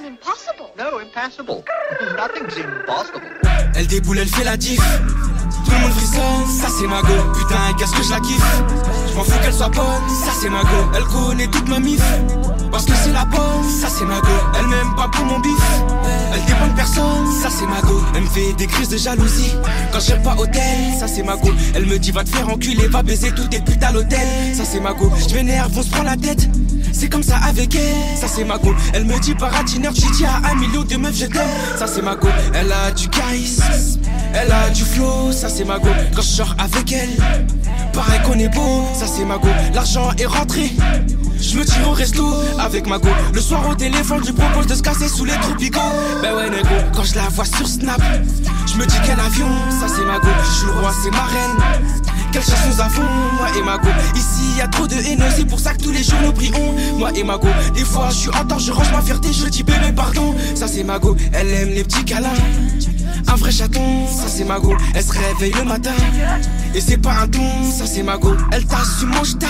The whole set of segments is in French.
seem impossible. No, impassable. Nothing's impossible. Elle déboule, elle fait la diff. Tout le monde frissonne, ça c'est ma go. Putain, qu'est-ce que je la kiffe. Je m'en fous qu'elle soit bonne, ça c'est ma go. Elle connaît toute ma mif. Parce que c'est la bonne, ça c'est ma go. Elle m'aime pas pour mon bif. Elle dépend de personne, ça c'est ma go. Elle me fait des crises de jalousie. Quand j'aime pas hôtel, ça c'est ma go. Elle me dit va te faire enculer, va baiser toutes tes putes à l'hôtel. Ça c'est ma go. Je m'énerve, on se prend la tête. C'est comme ça avec elle, ça c'est ma go. Elle me dit paratineur, j'ai dit à un million de meufs je t'aime. Ça c'est ma go. Elle a du charisme, elle a du flow, ça c'est ma go. Quand je sors avec elle, pareil qu'on est beau, ça c'est ma go. L'argent est rentré. Je me tire au resto avec ma go. Le soir au téléphone, je propose de se casser sous les tropicaux. Ben ouais, quand je la vois sur Snap, je me dis quel avion, ça c'est ma go. Je le roi, c'est ma reine. Quelle chance nous avons, moi et ma go. Ici y a trop de haine, c'est pour ça que tous les jours nous prions. Moi et ma go, des fois je suis en temps, je range ma fierté, je dis bébé pardon. Ça c'est ma go, elle aime les petits câlins. Un vrai chaton, ça c'est ma go. Elle se réveille le matin. Et c'est pas un don, ça c'est ma go. Elle t'assume, mange tard.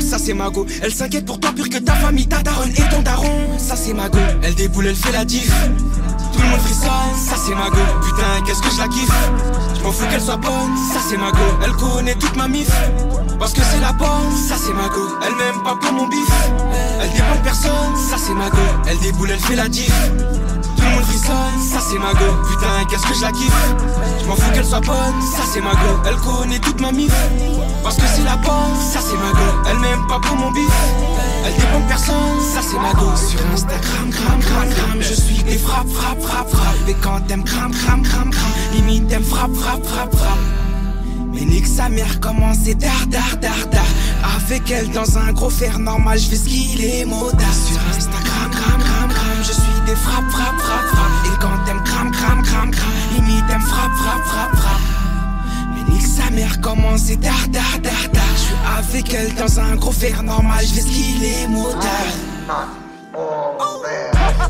Ça c'est ma go. Elle s'inquiète pour toi, pire que ta famille, ta daronne et ton daron. Ça c'est ma go. Elle déboule, elle fait la diff. Tout le monde frissonne, ça c'est ma go. Putain, qu'est-ce que je la kiffe? Je m'en fous qu'elle soit bonne, ça c'est ma go. Elle connaît toute ma mif. Parce que c'est la bonne, ça c'est ma go. Elle m'aime pas pour mon bif. C'est ma. Elle déboule, elle fait la diff. Tout le monde frissonne, ça c'est ma go. Putain, qu'est-ce que je la kiffe. Je m'en fous qu'elle soit bonne, ça c'est ma go. Elle connaît toute ma mif. Parce que c'est la bonne, ça c'est ma go. Elle m'aime pas pour mon bif. Elle dépend personne, ça c'est ma go. Sur Instagram, gram, gram, gram. Je suis des frappes, frappes, frappes, frappes. Et quand t'aimes, gram, gram, gram, gram. Limite, t'aimes, frappe, frappe, frappe, frappe. Mais nique sa mère, comment c'est tard, tard, tard, tard. Avec elle dans un gros fer normal, je qu'il est motards. Sur Instagram, gram, gram, gram. Je suis des frappes, frappes, frappes, frappes. Et quand t'aimes, gram, gram, gram, gram. Limite, t'aimes, frappe, frappe, frappe, frappe. Mais nique sa mère, comment c'est tard, tard, tard, tard. Je suis avec elle dans un gros fer normal, je qu'il est motards.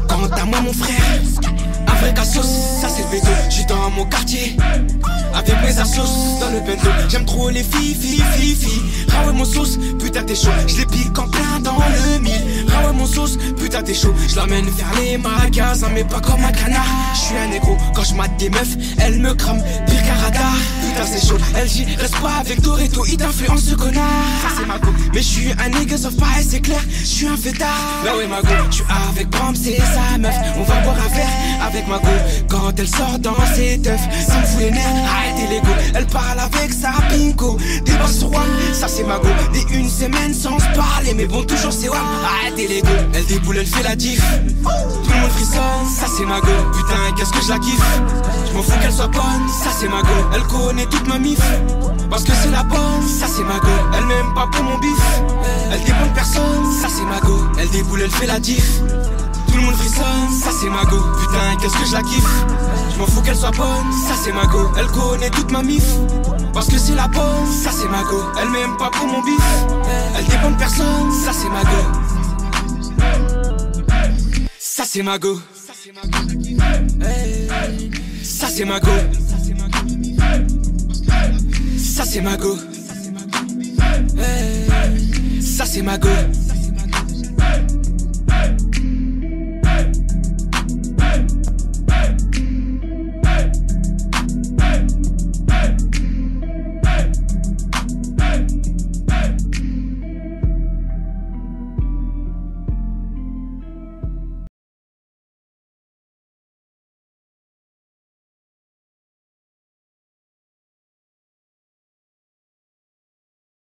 Quant à moi, mon frère, un vrai cassos, ça c'est le béto. J'suis dans mon quartier, avec dans le. J'aime trop les filles, filles, filles, filles. Mon sauce, putain t'es chaud. Je les pique en plein dans le mille. Raoué mon sauce, putain t'es chaud. Je l'emmène vers les magasins, mais pas comme un canard. Je suis un négro, quand je mate des meufs, elles me crament. Pire putain reste pas avec Toretto, il t'influence ce connard. Ça c'est ma go, mais je suis un nigga, sauf pas, c'est clair. Je suis un fêtard. Bah ouais, ma go, je suis avec Bram, c'est sa meuf. On va boire un verre avec ma go. Quand elle sort dans ses teufs, ça me fout les nerfs. Arrêtez les go, elle parle avec sa pinko. Des boss sur ça c'est ma go. Des une semaine sans se parler, mais bon, toujours c'est Wam. Arrêtez les go, elle déboule, elle fait la diff. Tout le monde frissonne, ça c'est ma go. Putain, qu'est-ce que je la kiffe? Je m'en fous qu'elle soit bonne, ça c'est ma go. Elle connaît toute ma mif. Parce que c'est la bonne, ça c'est ma go. Elle m'aime pas pour mon bif. Elle dépend personne, ça c'est ma go. Elle déboule, elle fait la diff. Tout le monde frissonne, ça c'est ma go. Putain, qu'est-ce que je la kiffe. Je m'en fous qu'elle soit bonne, ça c'est ma go. Elle connaît toute ma mif. Parce que c'est la bonne, ça c'est ma go. Elle m'aime pas pour mon bif. Elle dépend de personne, ça c'est ma go. Ça c'est ma go. Ça c'est ma go. Ça c'est ma go. Ça c'est ma go.